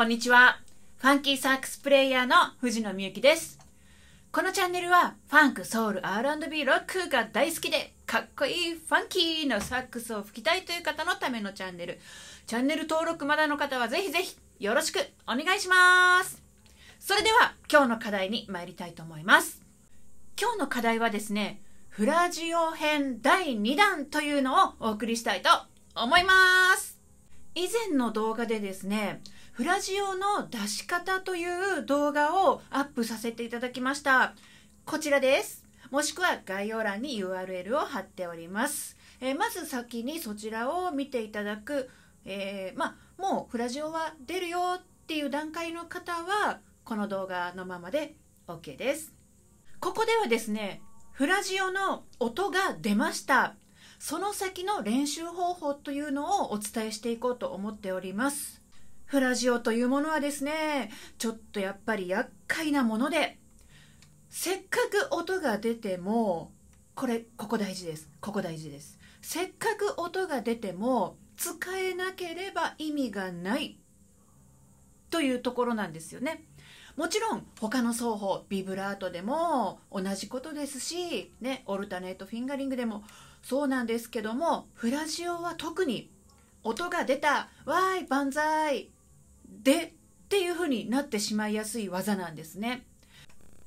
こんにちは。ファンキーサックスプレイヤーの藤野美由紀です。このチャンネルは、ファンク、ソウル、R&B、ロックが大好きで、かっこいいファンキーのサックスを吹きたいという方のためのチャンネル。チャンネル登録まだの方はぜひぜひよろしくお願いします。それでは、今日の課題に参りたいと思います。今日の課題はですね、フラジオ編第2弾というのをお送りしたいと思います。以前の動画でですね、フラジオの出し方という動画をアップさせていただきました。こちらです。もしくは概要欄に URL を貼っております。えーまず先にそちらを見ていただく、えーまあ、もうフラジオは出るよっていう段階の方は、この動画のままで OK です。ここではですね、フラジオの音が出ました。その先の練習方法というのをお伝えしていこうと思っております。フラジオというものはですね、ちょっとやっぱり厄介なもので、せっかく音が出ても、これ、ここ大事です。ここ大事です。せっかく音が出ても、使えなければ意味がないというところなんですよね。もちろん他の奏法ビブラートでも同じことですし、ね、オルタネートフィンガリングでもそうなんですけどもフラジオは特に音が出た「わーい万歳」でっていう風になってしまいやすい技なんですね。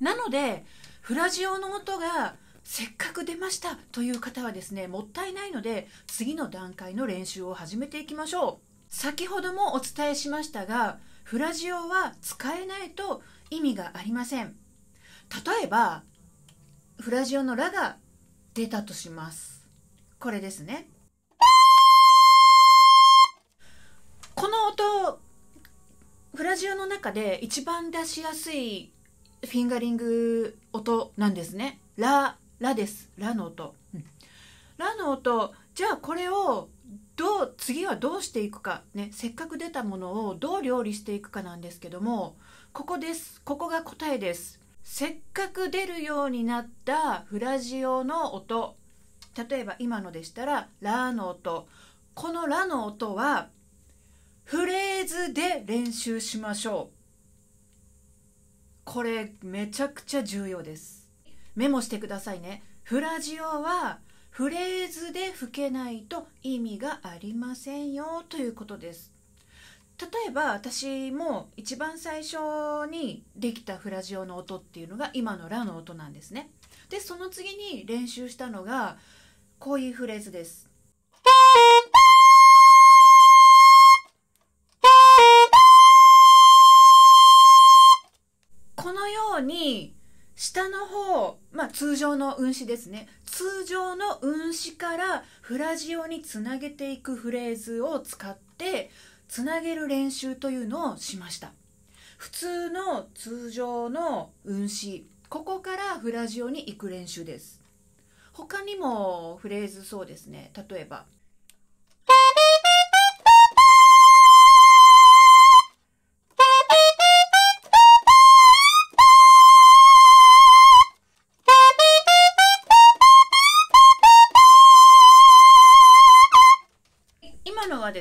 なのでフラジオの音がせっかく出ましたという方はですねもったいないので次の段階の練習を始めていきましょう。先ほどもお伝えしましたがフラジオは使えないと意味がありません。例えばフラジオの「ラ」が出たとします。これですね。の中で一番出しやすいフィンガリング音なんですね。ララです。ラの音、うん。ラの音じゃあこれをどう次はどうしていくかね。せっかく出たものをどう料理していくかなんですけどもここです。ここが答えです。せっかく出るようになったフラジオの音。例えば今のでしたらラの音。このラの音はフレーズで練習しましょう。これめちゃくちゃ重要です。メモしてくださいね。フラジオはフレーズで吹けないと意味がありませんよ。ということです。例えば私も一番最初にできたフラジオの音っていうのが今のラの音なんですね。でその次に練習したのがこういうフレーズです。通常の運指ですね。通常の運指からフラジオにつなげていくフレーズを使ってつなげる練習というのをしました。普通の通常の運指ここからフラジオに行く練習です。他にもフレーズそうですね。例えば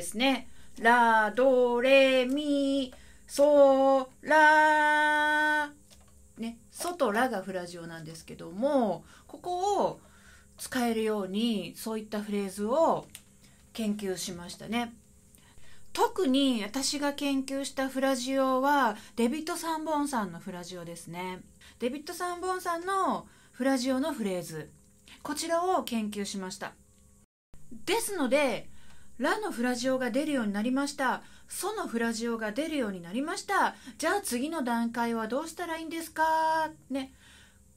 ですね。ラドレミソラ。ねソとラがフラジオなんですけどもここを使えるようにそういったフレーズを研究しましたね。特に私が研究したフラジオはデビッド・サンボンさんのフラジオですね。デビッド・サンボンさんのフラジオのフレーズ。こちらを研究しました。ですのでラのフラジオが出るようになりました。ソのフラジオが出るようになりました。じゃあ次の段階はどうしたらいいんですか？ね。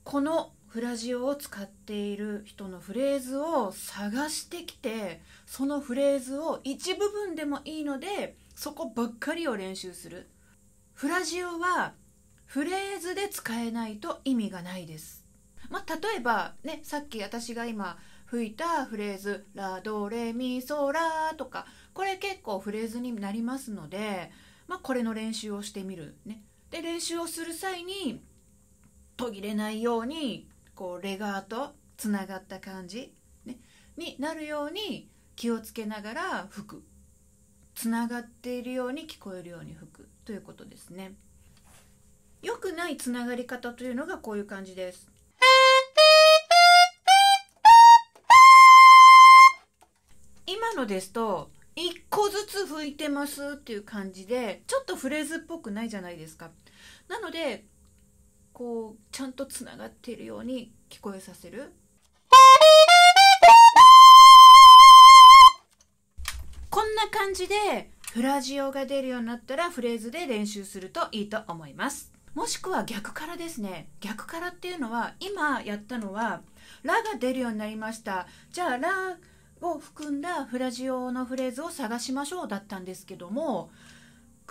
このフラジオを使っている人のフレーズを探してきてそのフレーズを一部分でもいいのでそこばっかりを練習する。フラジオはフレーズで使えないと意味がないです。まあ、例えばねさっき私が今吹いたフレーズ「ラドレミソラ」とかこれ結構フレーズになりますので、まあ、これの練習をしてみるね。で練習をする際に途切れないようにこうレガーとつながった感じ、ね、になるように気をつけながら吹く。つながっているように聞こえるように吹く。ということですね。良くないつながり方というのがこういう感じです。のですと1個ずつ吹いてますっていう感じでちょっとフレーズっぽくないじゃないですか。なのでこうちゃんとつながっているように聞こえさせる。こんな感じでフラジオが出るようになったらフレーズで練習するといいと思います。もしくは逆からですね。逆からっていうのは今やったのはラが出るようになりました。じゃあラを含んだフラジオのフレーズを探しましょうだったんですけども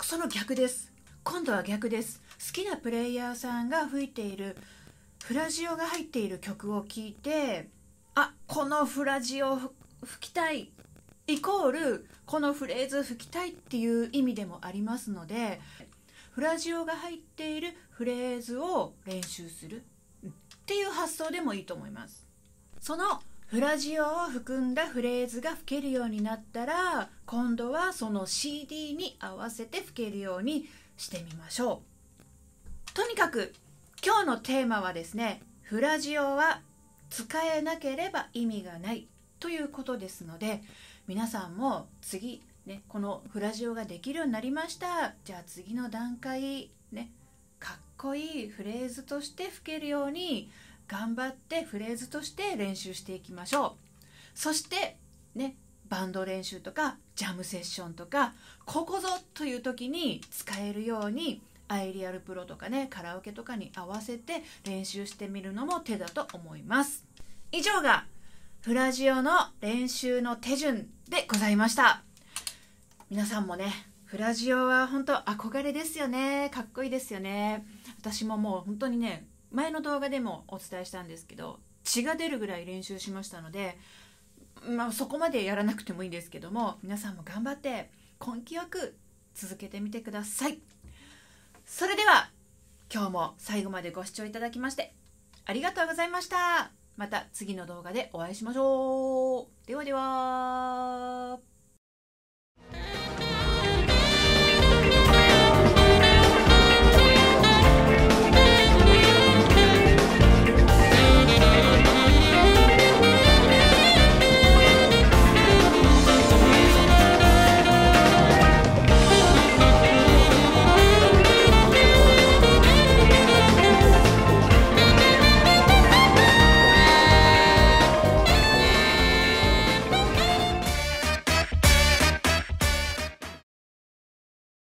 その逆です。今度は逆です。好きなプレイヤーさんが吹いているフラジオが入っている曲を聴いてあこのフラジオ吹きたいイコールこのフレーズ吹きたいっていう意味でもありますのでフラジオが入っているフレーズを練習するっていう発想でもいいと思います。そのフラジオを含んだフレーズが吹けるようになったら今度はその CD に合わせて吹けるようにしてみましょう。とにかく今日のテーマはですねフラジオは使えなければ意味がないということですので皆さんも次ねこのフラジオができるようになりました。じゃあ次の段階ねかっこいいフレーズとして吹けるように頑張ってフレーズとして練習していきましょう。そしてねバンド練習とかジャムセッションとかここぞという時に使えるようにアイリアルプロとかねカラオケとかに合わせて練習してみるのも手だと思います。以上がフラジオの練習の手順でございました。皆さんもねフラジオは本当憧れですよね。かっこいいですよね。私ももう本当にね前の動画でもお伝えしたんですけど血が出るぐらい練習しましたので、まあ、そこまでやらなくてもいいんですけども皆さんも頑張って根気よく続けてみてください。それでは今日も最後までご視聴いただきましてありがとうございました。また次の動画でお会いしましょう。ではでは。